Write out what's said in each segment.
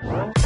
Música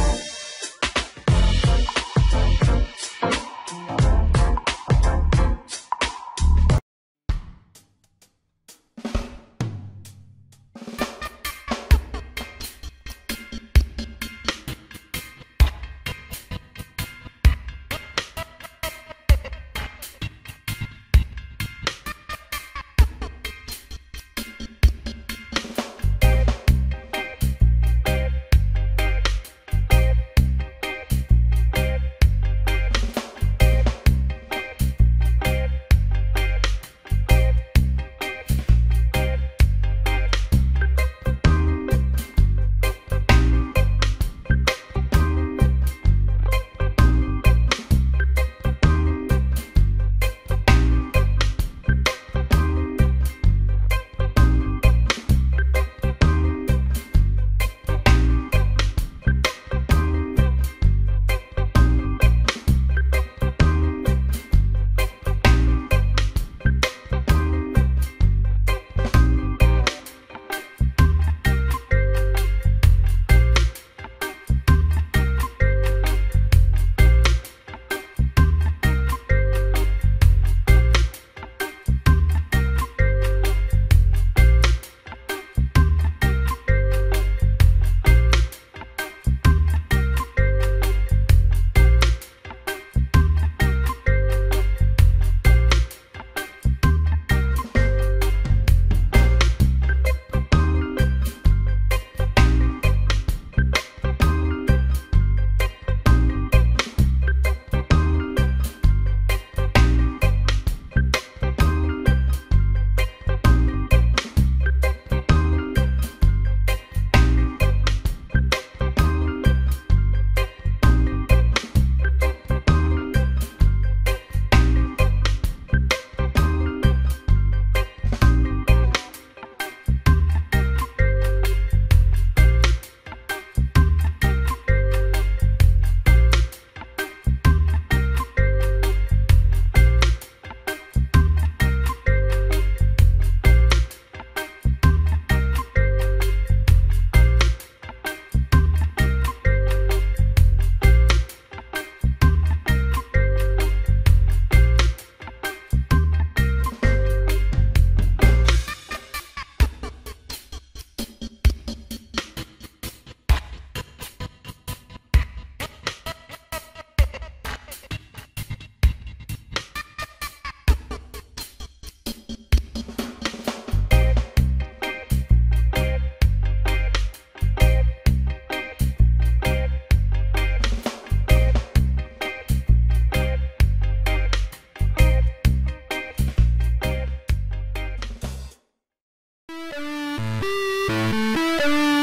Música